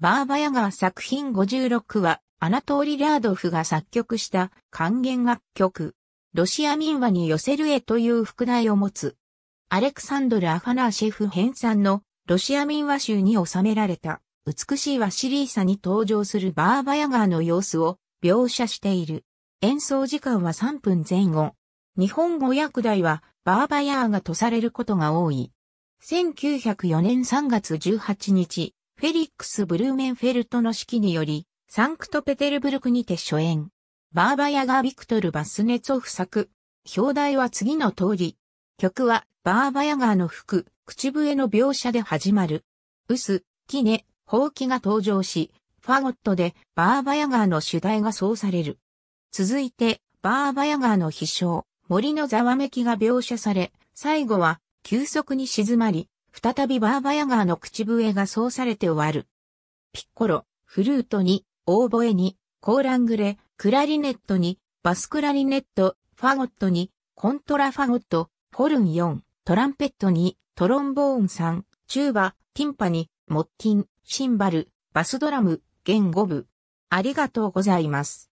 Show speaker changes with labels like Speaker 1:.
Speaker 1: バーバヤガー作品56は、アナトーリ・ラードフが作曲した管弦楽曲。ロシア民話に寄せる絵という副題を持つ。アレクサンドル・アファナーシェフ編纂のロシア民話集に収められた美しいワシリーサに登場するバーバヤガーの様子を描写している。演奏時間は3分前後。日本語訳題はバーバヤーガとされることが多い。1904年3月18日、フェリックス・ブルーメンフェルトの指揮により、サンクトペテルブルクにて初演。バーバヤガー・ビクトル・バスネツォフ作。表題は次の通り。曲は、バーバヤガーの服、口笛の描写で始まる。ウス、キネ、ホウキが登場し、ファゴットでバーバヤガーの主題が奏される。続いて、バーバヤガーの飛翔、森のざわめきが描写され、最後は、急速に静まり、再びバーバヤガーの口笛が奏されて終わる。ピッコロ、フルートに、オーボエに、コーラングレ、クラリネットに、バスクラリネット、ファゴットに、コントラファゴット、ホルン4、トランペットに、トロンボーン3、チューバ、ティンパに、モッティン、シンバル、バスドラム、弦5部。ありがとうございます。